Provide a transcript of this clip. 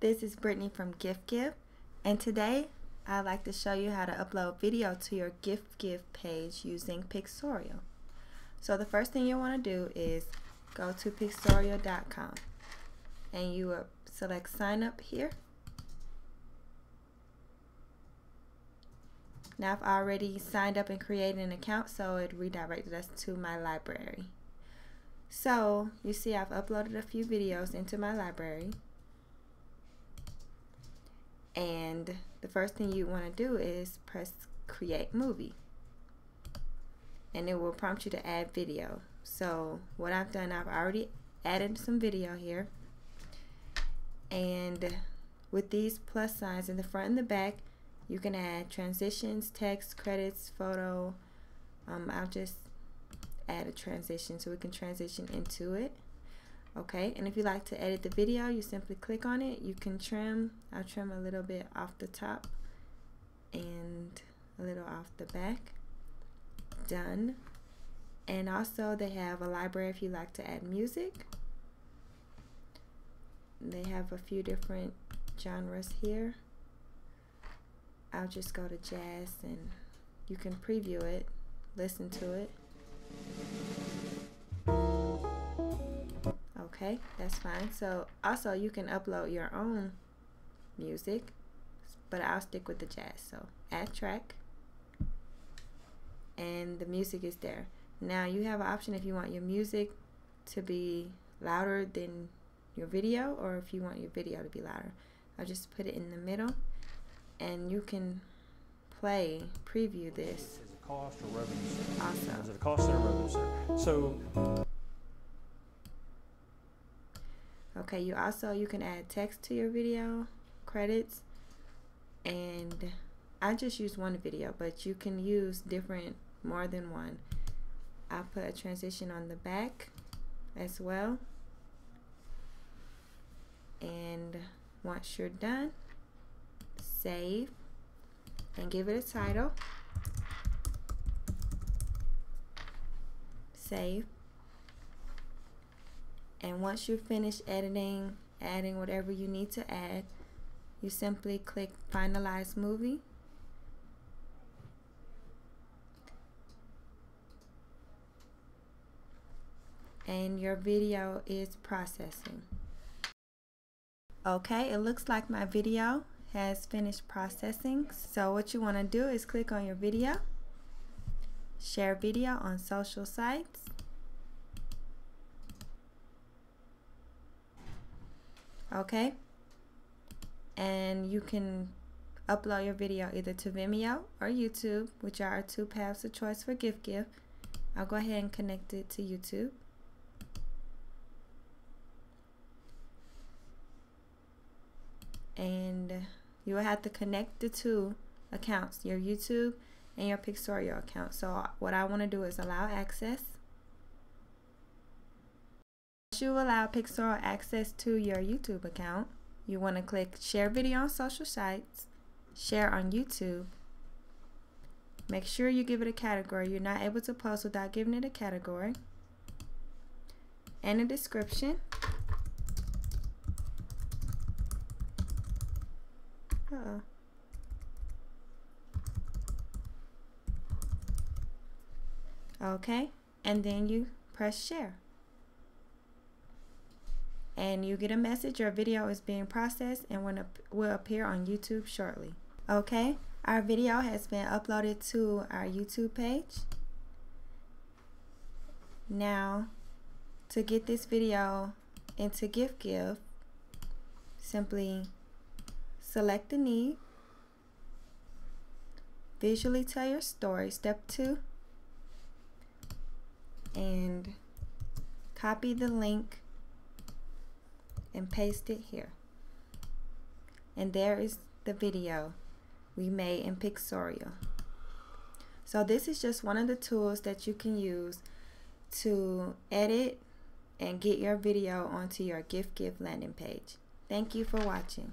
This is Brittany from GiftGive and today I'd like to show you how to upload video to your GiftGive page using Pixorial. So the first thing you want to do is go to Pixorial.com and you will select sign up here. Now I've already signed up and created an account so it redirected us to my library. So you see I've uploaded a few videos into my library and the first thing you want to do is press create movie. And it will prompt you to add video. So what I've done I've already added some video here. And with these plus signs in the front and the back you can add transitions text credits photo. Um, I'll just add a transition so we can transition into it okay? And if you like to edit the video you simply click on it. You can trim. I'll trim a little bit off the top and a little off the back. Done. And also they have a library if you like to add music. They have a few different genres here. I'll just go to jazz and you can preview it listen to it okay that's fine. So also you can upload your own music but I'll stick with the jazz. So add track and the music is there. Now you have an option if you want your music to be louder than your video or if you want your video to be louder. I'll just put it in the middle and you can play preview this. Is it cost or revenue? also. Is it a cost or revenue? So Okay, you also you can add text to your video, credits, and I just use one video, but you can use different more than one. I put a transition on the back as well. And once you're done, save and give it a title. Save and once you finish editing adding whatever you need to add you simply click finalize movie. And your video is processing. Okay it looks like my video has finished processing. So what you want to do is click on your video share video on social sites okay? And you can upload your video either to Vimeo or YouTube which are two paths of choice for GiftGive I'll go ahead and connect it to YouTube. And you will have to connect the two accounts your YouTube and your Pixorial account. So what I want to do is allow access you allow Pixorial access to your YouTube account, you want to click Share Video on Social Sites, Share on YouTube. Make sure you give it a category. You're not able to post without giving it a category. And a description. Uh oh Okay, and then you press share and you get a message your video is being processed and will appear on YouTube shortly. Okay, our video has been uploaded to our YouTube page. Now, to get this video into GiftGive, simply select the need, visually tell your story, step two, and copy the link and paste it here. And there is the video we made in Pixorial. So this is just one of the tools that you can use to edit and get your video onto your GiftGive landing page. Thank you for watching.